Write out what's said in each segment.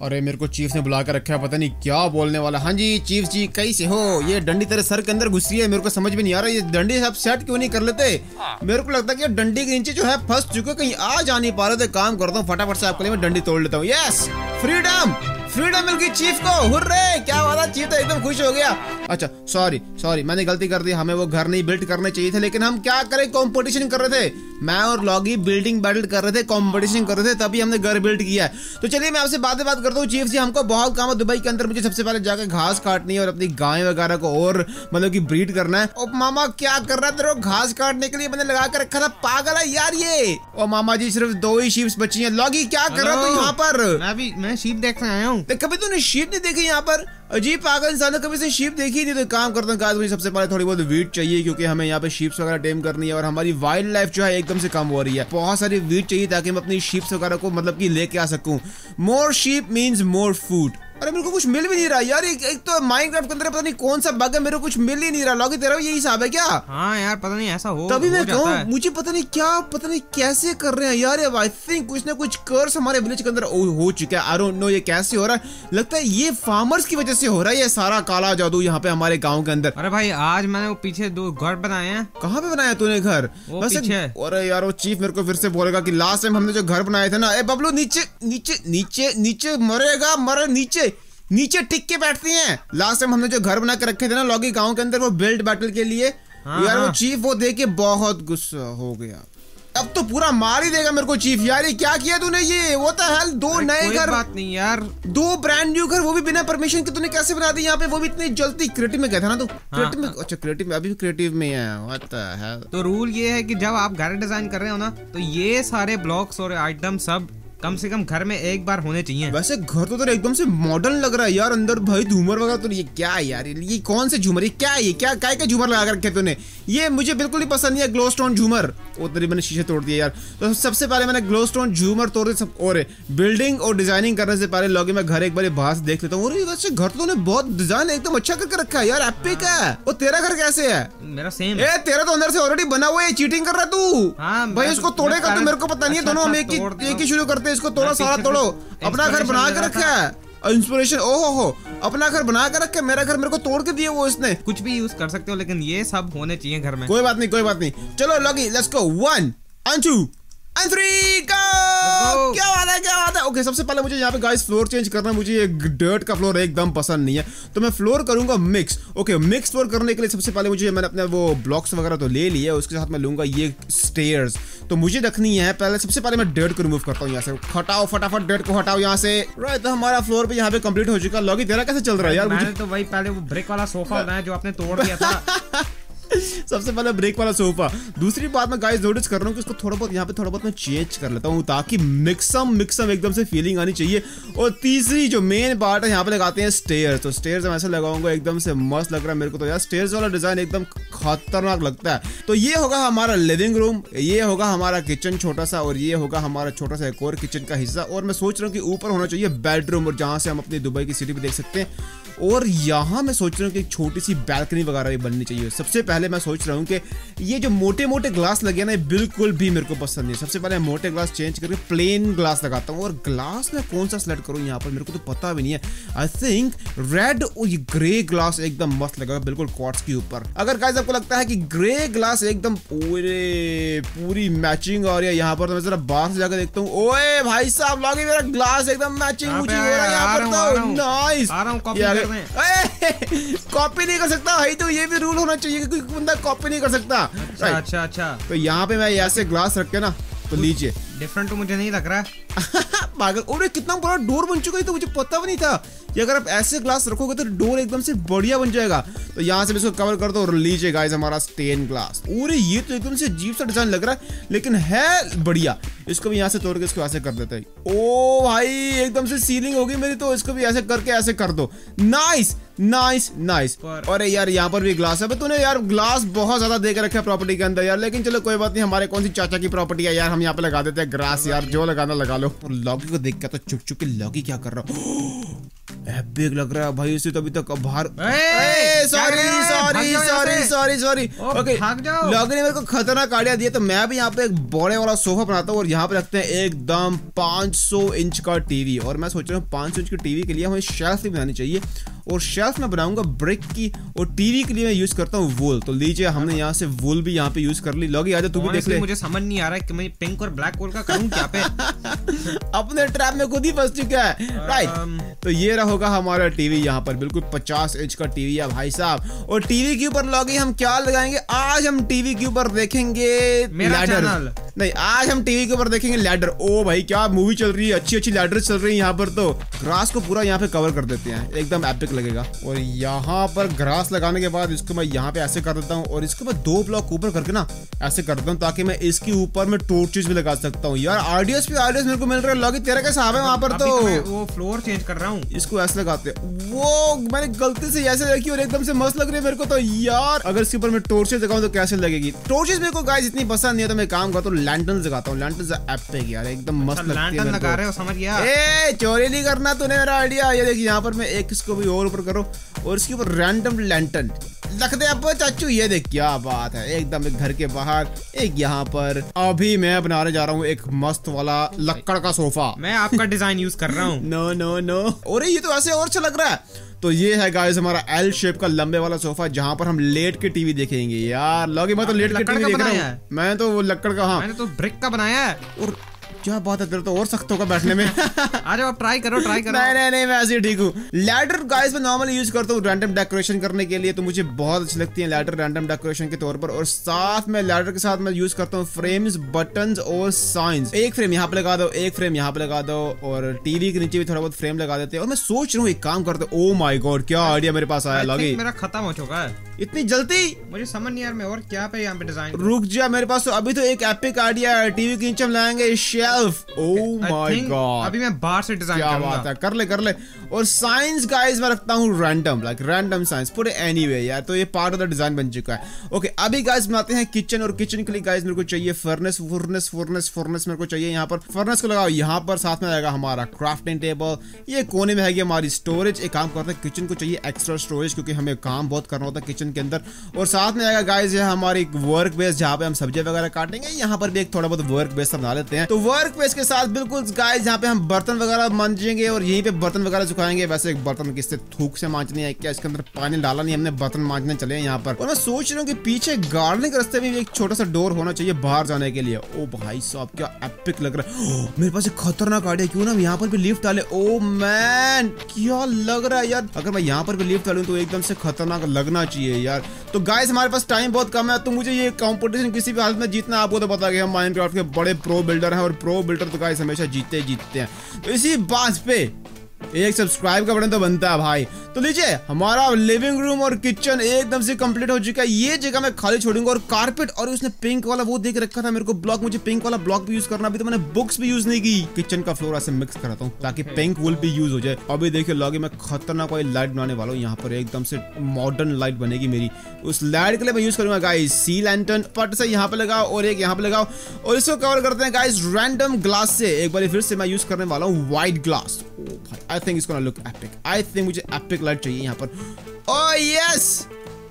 अरे मेरे को चीफ ने बुला कर रखा है पता नहीं क्या बोलने वाला। हाँ जी चीफ जी कैसे हो? ये डंडी तेरे सर के अंदर घुस रही है मेरे को समझ में नहीं आ रहा ये डंडी सब सेट क्यों नहीं कर लेते? मेरे को लगता है कि डंडी के नीचे जो है फंस चुके कहीं आ जा नहीं पा रहे थे। काम करता हूँ फटाफट से आपके लिए मैं डंडी तोड़ लेता हूँ। यस फ्रीडम फ्रीडम मिल गई चीफ को। हुर्रे क्या वाला चीफ तो एकदम खुश हो गया। अच्छा सॉरी सॉरी मैंने गलती कर दी हमें वो घर नहीं बिल्ड करने चाहिए थे लेकिन हम क्या करें? कंपटीशन कर रहे थे। मैं और लॉगी बिल्डिंग बैटल कर रहे थे कंपटीशन कर रहे थे तभी हमने घर बिल्ड किया है। तो चलिए मैं आपसे बातें बात करता हूँ। चीफ जी हमको बहुत काम है। दुबई के अंदर मुझे सबसे पहले जाकर घास काटनी है और अपनी गाय वगैरह को और मतलब की ब्रीड करना है। और मामा क्या कर रहा है तेरे घास काटने के लिए मैंने लगा कर रखा था? पागल है यार ये। और मामा जी सिर्फ़ दो ही शीप्स बची है। लॉगी क्या कर रहा तू यहाँ पर? मैं भी मैं शीप देखने आया हूँ। कभी तूने शीप नहीं देखी यहाँ पर? अजीब पागल इंसान ने कभी से शीप देखी नहीं तो काम करता हूँ मुझे सबसे पहले थोड़ी बहुत वीट चाहिए, क्योंकि हमें यहाँ पे शीप्स वगैरह टेम करनी है और हमारी वाइल्ड लाइफ जो है एकदम से कम हो रही है। बहुत सारी वीट चाहिए ताकि मैं अपनी शीप्स वगैरह को मतलब की लेके आ सकूँ। More sheep means more food अरे मेरे को कुछ मिल भी नहीं रहा यार एक, एक तो माइनक्राफ्ट के अंदर पता नहीं कौन सा बग है मेरे को कुछ मिल ही नहीं रहा। लॉगी तेरा यही हिसाब है क्या? हाँ यार पता नहीं ऐसा हो तभी मैं कहूँ मुझे पता नहीं क्या पता नहीं कैसे कर रहे हैं यार आई थिंक कुछ ना कुछ कर्स हमारे विलेज के अंदर हो चुका है। आई डोंट नो ये कैसे हो रहा है। लगता है ये फार्मर्स की वजह से हो रहा है ये सारा काला जादू यहाँ पे हमारे गाँव के अंदर। अरे भाई आज मैंने वो पीछे दो घर बनाए हैं। कहाँ पे बनाया तूने घर? पीछे। अरे यार वो चीफ मेरे को फिर से बोलेगा की लास्ट टाइम हमने जो घर बनाए थे ना ए बबलू नीचे नीचे नीचे नीचे मरेगा मरे नीचे। नीचे टिक के बैठती हैं। लास्ट टाइम हमने जो घर बना के रखे थे ना लॉगी गाँव के अंदर वो बिल्ड बैटल के लिए हाँ, यार वो हाँ। चीफ वो देख के बहुत गुस्सा हो गया। अब तो पूरा मार ही देगा मेरे को चीफ यार ये क्या किया तूने ये? वो तो हेल दो नए घर बात नहीं यार। दो ब्रांड न्यू घर वो भी बिना परमिशन के तूने कैसे बना दी यहाँ पे? वो भी इतनी जल्दी क्रिएटिव में गया था ना तू? क्रिएटिव में अच्छा क्रिएटिव में अभी भी क्रिएटिव में है व्हाट द हेल तो रूल ये है कि जब आप घर डिज़ाइन कर रहे हो ना तो ये सारे ब्लॉक्स और आइटम सब कम से कम घर में एक बार होने चाहिए। वैसे घर तो तेरा एकदम से मॉडर्न लग रहा है यार अंदर भाई झूमर वगैरह तो ये क्या है यार ये कौन से झूमर ये क्या है? ये क्या काय का झूमर लगा कर रखे तूने? ये मुझे बिल्कुल ही पसंद नहीं है ग्लो स्टोन झूमर। वो तेरी मैंने शीशे तोड़ दिया यार। तो सबसे पहले मैंने ग्लो स्टोन झूमर तोड़ दिए सब और बिल्डिंग और डिज़ाइनिंग करने से पहले लॉगी मैं घर एक बार बाहर देख लेता हूँ। वैसे घर तो तूने बहुत डिज़ाइन एकदम अच्छा करके रखा है यार एपिक है। वो तेरा घर कैसे है? मेरा सेम ए तेरा तो अंदर से ऑलरेडी बना हुआ है चीटिंग कर रहा है तू? हाँ, भाई उसको इसको तो- तोड़ेगा तो मेरे को पता नहीं है अच्छा, दोनों हम अच्छा, एक ही एक ही शुरू करते हैं इसको तोड़ा सारा तोड़ो। अपना घर बना के रखा है। इंस्पिरेशन ओहो हो अपना घर बना के रखे मेरा घर मेरे को तोड़ के दिए वो इसने। कुछ भी यूज़ कर सकते हो लेकिन ये सब होने चाहिए घर में। कोई बात नहीं कोई बात नहीं। चलो लॉगी let's go one and two and three go क्या बात है क्या बात है? ओके सबसे पहले मुझे यहाँ पे गाइस फ्लोर चेंज करना है। मुझे ये डर्ट का फ्लोर एकदम पसंद नहीं है। तो मैं फ्लोर करूँगा मिक्स ओके मिक्स फ्लोर करने के लिए सबसे पहले मुझे मैंने अपने वो ब्लॉक्स वगैरह तो ले लिए उसके साथ मैं लूँगा ये स्टेयर्स तो मुझे रखनी है पहले सबसे पहले मैं डर्ट को रिमूव करता हूँ यहाँ से। हटाओ फटाफट डर्ट को हटाओ यहाँ से। राइट तो हमारा फ्लोर पे यहाँ पे कंप्लीट हो चुका लॉगी तेरा कैसे चल रहा है यार? मुझे तो वही पहले वो ब्रिक वाला सोफा बनाया जो आपने तोड़ दिया था। सबसे पहले ब्रेक वाला सोफा दूसरी बात मैं गाइस नोटिस कर रहा हूँ कि इसको थोड़ा बहुत, यहाँ पे थोड़ा बहुत मैं चेंज कर लेता हूँ ताकि मिक्सम मिक्सम एकदम से फीलिंग आनी चाहिए। और तीसरी जो मेन पार्ट है, यहाँ पे लगाते हैं स्टेयर्स तो स्टेयर्स मैं ऐसे लगाऊँगा, एकदम से मस्त लग रहा है मेरे को तो यार। स्टेयर्स वाला डिज़ाइन एकदम खतरनाक लगता है। तो ये होगा हमारा लिविंग रूम ये होगा हमारा किचन छोटा सा, और ये होगा हमारा छोटा सा एक और किचन का हिस्सा। और मैं सोच रहा हूँ कि ऊपर होना चाहिए बेडरूम और जहाँ से हम अपनी दुबई की सिटी भी देख सकते हैं। और यहाँ मैं सोच रहा हूँ कि एक छोटी सी बैल्कनी वगैरह भी बननी चाहिए। सबसे पहले मैं सोच रहा हूँ कि ये जो मोटे मोटे ग्लास लगे ना ये बिल्कुल भी मेरे को पसंद नहीं सबसे पहले मोटे ग्लास चेंज करके प्लेन ग्लास लगाता हूँ। और ग्लास में कौन सा सेलेक्ट करूँ यहाँ पर मेरे को तो पता भी नहीं है। आई थिंक रेड और ये ग्रे ग्लास एकदम मस्त लगेगा बिल्कुल क्वार्ट्स के ऊपर। अगर गाइस आपको लगता है कि ग्रे ग्लास एकदम पूरे पूरी मैचिंग है यहाँ पर तो मैं जरा बाहर से जाकर देखता हूँ। ओए भाई साहब लगे मेरा ग्लास एकदम मैचिंग मुझे। नाइस आ रहा हूँ, कॉपी नहीं कर सकता भाई तो ये भी रूल होना चाहिए कि कोई बंदा कॉपी नहीं कर सकता। अच्छा Right. अच्छा अच्छा। तो यहाँ पे मैं ऐसे ग्लास रख के ना तो लीजिए। डिफरेंट तो मुझे नहीं लग रहा है। पागल और कितना बड़ा डोर बन चुका है तो मुझे पता भी नहीं था कि अगर आप ऐसे ग्लास रखोगे तो डोर एकदम से बढ़िया बन जाएगा। तो यहाँ से इसको कवर कर दो और लीजिए गाइस हमारा स्टेन ग्लास अरे ये तो एकदम से अजीब सा डिज़ाइन लग रहा है लेकिन है बढ़िया। इसको भी यहाँ से तोड़ के इसको ऐसे कर देते हैं। ओ भाई एकदम से सीलिंग होगी मेरी तो इसको भी ऐसे करके ऐसे कर दो। नाइस नाइस नाइस अरे यार यहाँ पर भी ग्लास है। तूने यार ग्लास बहुत ज़्यादा दे के रखा है प्रॉपर्टी के अंदर यार लेकिन चलो कोई बात नहीं हमारे कौन सी चाचा की प्रॉपर्टी है यार हम यहाँ पे लगा देते हैं ग्रास यार जो लगाना लगा लो। और लॉगी को देख के तो चुप चुप के लॉगी क्या कर रहा हूँ। लग रहा है भाई इसे तो अभी तक बाहर sorry sorry sorry sorry sorry okay ने मेरे को खतरनाक आइडिया दिया तो मैं भी यहाँ पे एक बड़े वाला सोफा बनाता हूँ और यहाँ पे रखते हैं एकदम 500 इंच का टीवी। और मैं सोच रहा हूँ 500 इंच की टीवी के लिए हमें शेल्फ भी बनानी चाहिए और शेल्फ मैं बनाऊँगा ब्रिक की और टीवी के लिए मैं यूज़ करता हूँ वूल। तो लीजिए हमने यहाँ से वूल भी यहाँ पे यूज़ कर ली। लॉगी आजा तू भी देख ले। मुझे समझ नहीं आ रहा है कि मैं पिंक और ब्लैक होल का करूँ क्या पे? अपने ट्रैप में खुद ही फंस चुका है। राइट Um, तो ये रहा होगा हमारा टीवी यहाँ पर। बिल्कुल 50 इंच का टीवी है भाई साहब। और टीवी के ऊपर लॉगी हम क्या लगाएँगे? आज हम टीवी के ऊपर देखेंगे मेरा लैडर। चैनल। नहीं आज हम टीवी के ऊपर देखेंगे लैडर। ओ भाई क्या मूवी चल रही है? अच्छी अच्छी लैडर चल रही है यहाँ पर तो। ग्रास को पूरा यहाँ पे कवर कर देते हैं। एकदम एपिक लगेगा। और यहाँ पर ग्रास लगाने के बाद इसको मैं यहाँ पे ऐसे कर देता हूँ और इसको मैं दो ब्लॉक ऊपर करके ना ऐसे कर देता हूँ ताकि मैं इसके ऊपर में टोर्चेज भी लगा सकता हूँ। यार आइडियाज़ पे आइडियाज़ मेरे को मिल रहे हैं। लॉगी तेरा कैसा है वहाँ पर तो तो। वो फ्लोर चेंज कर रहा हूँ। इसको ऐसे लगाते वो मैंने गलती से ऐसे रखी और एकदम से मस्त लग रही है मेरे को तो यार। अगर इसके ऊपर मैं टोर्चेस लगाऊँ तो कैसे लगेगी? टोर्चेस मेरे को गाइस इतनी पसंद नहीं है तो मैं काम करता हूँ लैंडन लगाता हूँ। लैंटर्न एपिक यार एकदम मस्त लगती है लगा रहे हो समझ गया। ए चोरी नहीं करना तूने मेरा आइडिया ये देखिए यहाँ पर मैं एक इसको भी और ऊपर करो और इसके ऊपर रैंडम लैंटर्न रख दे अब चाचू ये देख क्या बात है। एकदम एक घर के बाहर एक यहाँ पर। अभी मैं बनाने जा रहा हूँ एक मस्त वाला लकड़ का सोफा। मैं आपका डिज़ाइन यूज़ कर रहा हूँ। No no no. और ये तो ऐसे और अच्छा लग रहा है। तो ये है गाइस हमारा एल शेप का लंबे वाला सोफा जहाँ पर हम लेट के टीवी देखेंगे। यार लॉगी मैं तो लेट के टीवी देख रहा हूँ। है? मैं तो वो लकड़ का हाँ। मैंने तो ब्रिक का बनाया है और क्या बात है तेरा तो और सख्त होगा बैठने में? जाओ आप ट्राई करो ट्राई करो। नहीं नहीं नहीं मैं ऐसे ही ठीक हूँ। लैडर गाइस मैं नॉर्मली यूज़ करता हूँ रैंडम डेकोरेशन करने के लिए तो मुझे बहुत अच्छी लगती है लैडर रैंडम डेकोरेशन के तौर पर और साथ में लैडर के साथ मैं यूज़ करता हूँ फ्रेम्स बटन और साइंस एक फ्रेम यहाँ पे लगा दो एक फ्रेम यहाँ पे लगा दो और टीवी के नीचे भी थोड़ा बहुत फ्रेम लगा देते हैं और मैं सोच रहा हूँ एक काम करते ओ माई गॉड क्या आइडिया मेरे पास आया लगी। मेरा खत्म हो चुका है। इतनी जल्दी? मुझे समझ नहीं यार मैं और क्या पे यहाँ पे डिज़ाइन रुक जा मेरे पास तो अभी तो एक एपिक आइडिया है टीवी के हम लाएँगे शेल्फ ओ माय गॉड अभी मैं बाहर से डिज़ाइन क्या बात है कर ले कर ले। और साइंस गाइस मैं रखता हूँ रैंडम लाइक रैंडम साइंस पूरे एनीवे यार तो ये पार्ट ऑफ़ द डिज़ाइन बन चुका है। ओके अभी गाइस बनाते हैं किचन और किचन के लिए गाइस मेरे को चाहिए फर्नेस फुरनेस फुरनेस फुरनेस मेरे को चाहिए यहाँ पर। फर्नेस को लगाओ यहाँ पर साथ में आएगा हमारा क्राफ्टिंग टेबल ये कोने में है हमारी स्टोरेज एक काम करते हैं किचन को चाहिए एक्स्ट्रा स्टोरेज क्योंकि हमें काम बहुत करना होता है किचन के अंदर। और साथ में आएगा गाइस ये हमारी वर्क बेस जहाँ पे हम सब्ज़ी वगैरह काटेंगे। यहाँ पर भी एक थोड़ा बहुत वर्क बेस बना लेते हैं। तो वर्क बेस के साथ बिल्कुल गाइस यहाँ पे हम बर्तन वगैरह मांजेंगे और यहीं पे बर्तन वगैरह सुखाएँगे। वैसे एक बर्तन किससे थूक से मांजने है, क्या इसके अंदर पानी डाला नहीं, हमने बर्तन मांजने चले यहाँ पर। और मैं सोच रहा हूँ कि पीछे गार्डनिंग रास्ते में एक छोटा सा डोर होना चाहिए बाहर जाने के लिए। ओ भाई साहब, क्या एपिक लग रहा है। मेरे पास एक खतरनाक आइडिया क्यों ना यहाँ पर भी लिफ्ट डाले। ओ मैन क्या लग रहा है यार। अगर मैं यहाँ पर भी लिफ्ट डालूं तो एकदम से खतरनाक लगना चाहिए। यार। तो गाइस हमारे पास टाइम बहुत कम है तो मुझे ये कंपटीशन किसी भी हालत में जीतना, आपको तो पता गया हम माइनक्राफ्ट के बड़े प्रो बिल्डर हैं और प्रो बिल्डर तो गाइस हमेशा जीते जीतते हैं। तो इसी बात पे एक सब्सक्राइब का बटन तो बनता है भाई। तो लीजिए हमारा लिविंग रूम और किचन एकदम से कंप्लीट हो चुका है। ये जगह मैं खाली छोड़ूँगा और कारपेट और उसने पिंक वाला वो देख रखा था मेरे को ब्लॉक मुझे पिंक वाला ब्लॉक भी यूज़ करना अभी तो मैंने बुक्स भी यूज़ नहीं की। किचन का फ्लोर ऐसे मिक्स कराता हूँ ताकि पिंक वुल भी यूज़ हो जाए। अभी देखिए लॉगे मैं खतरनाक वाली लाइट बनाने वाला हूँ। यहाँ पर एकदम से मॉडर्न लाइट बनेगी मेरी। उस लाइट के लिए मैं यूज़ करूँगा गाइस सी लैंटर्न पट से यहाँ पे लगाओ और एक यहाँ पे लगाओ। और इसको कवर करते हैं गाइस रैंडम ग्लास से। एक बार फिर से मैं यूज़ करने वाला हूँ व्हाइट ग्लास आई थिंक इसको लुक एपिक आई थिंक मुझे एपिक लाइट चाहिए यहाँ पर। ओ यस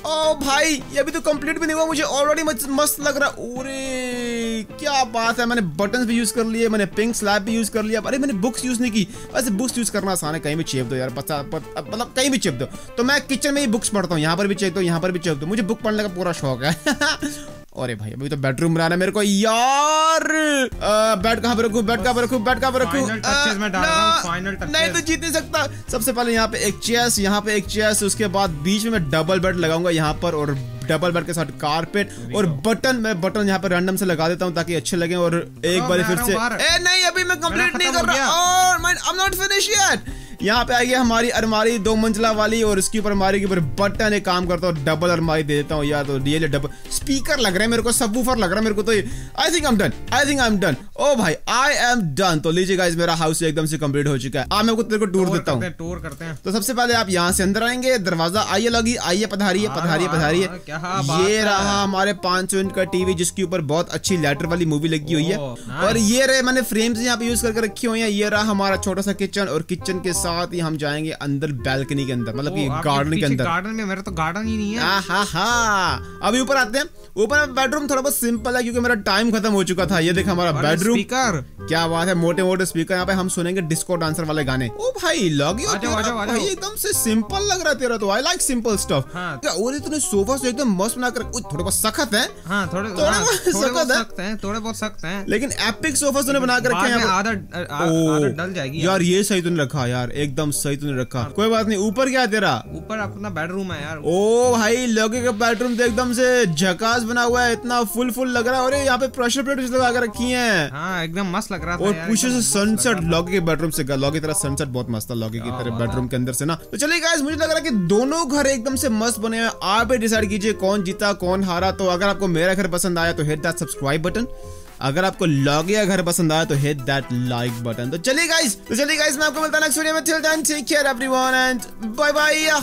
ओ भाई, ये अभी तो कंप्लीट भी नहीं हुआ, मुझे ऑलरेडी मस्त लग रहा ओरे, क्या बात है, मैंने बटन्स भी यूज़ कर लिए, मैंने पिंक स्लैब भी यूज़ कर लिया। अरे, मैंने बुक्स यूज़ नहीं की। वैसे बुक्स यूज़ करना आसान है, कहीं भी चेप दो यार मतलब कहीं भी चेप दो। तो मैं किचन में ही बुक्स पढ़ता हूँ, यहाँ पर भी चेप दो, यहाँ पर भी चेप दो। मुझे बुक पढ़ने का पूरा शौक है। अरे भाई अभी तो बेडरूम बनाना है। मेरे को यार बेड कहाँ पे रखूँ बेड कहाँ पे रखूँ बेड कहाँ पे रखूँ? हूँ। नहीं तो जीत नहीं सकता। सबसे पहले यहाँ पे एक चेस यहाँ पे एक चेस उसके बाद बीच में मैं डबल बेड लगाऊँगा यहाँ पर और डबल बेड के साथ कारपेट और बटन मैं बटन यहाँ पे रैंडम से लगा देता हूँ ताकि अच्छे लगे और एक बार फिर से। ए नहीं अभी मैं कंप्लीट नहीं कर रहा। और I am not finish yet यहाँ पे आएगी हमारी अलमारी दो मंजिला वाली और इसके ऊपर अलमारी के ऊपर बटन एक काम करता हूँ डबल अलमारी दे देता हूँ या तो रियल डबल स्पीकर लग रहा है मेरे को सब लग रहा है मेरे को तो I think I am done I think I am done ओ भाई आई एम डन तो लीजिए गाइस मेरा हाउस एकदम से कंप्लीट हो चुका है। अब मैं तेरे को टूर देता हूँ। टूर करते हैं। तो सबसे पहले आप यहाँ से अंदर आएँगे दरवाज़ा आइए लगी आइए पधारिए आ पधारिए रहा, पधारिए। रहा, क्या बात ये रहा हमारे 500 इंच का टीवी जिसके ऊपर बहुत अच्छी लेटर वाली मूवी लगी हुई है। और ये रहे मैंने फ्रेम्स यहाँ पे यूज़ करके रखी हुई है। ये रहा हमारा छोटा सा किचन और किचन के साथ साथ ही हम जाएँगे अंदर बैल्कनी के अंदर मतलब कि गार्डन के अंदर। गार्डन में मेरा तो गार्डन ही नहीं है। हा हा अभी ऊपर आते हैं। ऊपर बेडरूम थोड़ा बहुत सिंपल है क्योंकि मेरा टाइम खत्म हो चुका था। ये देख हमारा बेडरूम स्पीकर क्या बात है मोटे मोटे स्पीकर यहाँ पे हम सुनेंगे डिस्को डांसर वाले गाने। ओ भाई लॉगी एकदम से सिंपल लग रहा तेरा तो। आई लाइक सिंपल स्टफ़ हाँ। और इतने सोफा से एकदम मस्त बना कर थोड़े बहुत सख्त है। हाँ थोड़े हाँ, बहुत सख्त है। थोड़े बहुत सख्त हैं। लेकिन एपिक सोफा तूने बना कर रखे हैं में यहाँ पे। आदत आ- ओ, आदत डल जाएगी। यार ये सही तूने रखा यार। एकदम सही तूने रखा। कोई बात नहीं ऊपर क्या तेरा? ऊपर अपना बेडरूम है यार। ओ भाई लगे का बेडरूम तो एकदम से झकास बना हुआ है इतना फुल फुल लग रहा है और यहाँ पे प्रेशर प्लेट लगा के रखी है। हाँ एकदम मस्त लग रहा था और पीछे से सनसेट। लॉगी के बेडरूम से लॉगी की तरह सनसेट बहुत मस्त था लॉगी की तरह बेडरूम के अंदर से ना। तो चलिए गाइस मुझे लग रहा है कि दोनों घर एकदम से मस्त बने हैं। आप ही डिसाइड कीजिए कौन जीता कौन हारा। तो अगर आपको मेरा घर पसंद आया तो हिट दैट सब्सक्राइब बटन अगर आपको लॉग या घर पसंद आया तो हिट दैट लाइक बटन तो चलिए गाइस तो चलिए गाइस मैं आपको मिलता हूँ नेक्स्ट वीडियो में। Till then take care everyone and bye bye